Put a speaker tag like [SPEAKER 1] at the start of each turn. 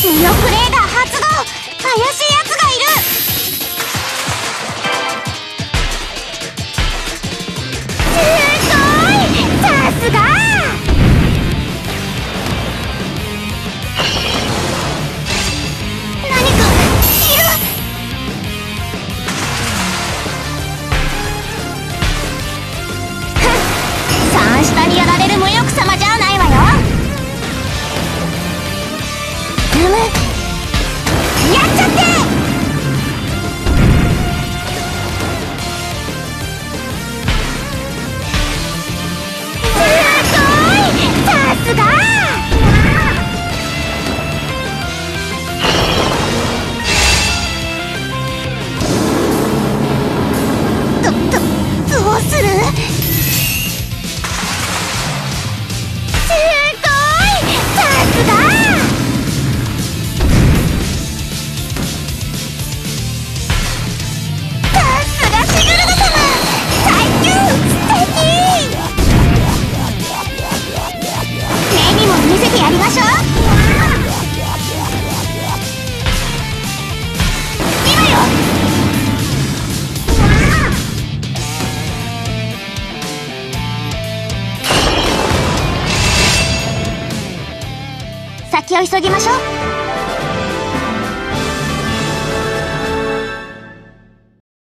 [SPEAKER 1] 無力レーダー発動怪しい!奴が!いる下にやられやっちゃ見せてやりましょう。今よ。先を急ぎましょう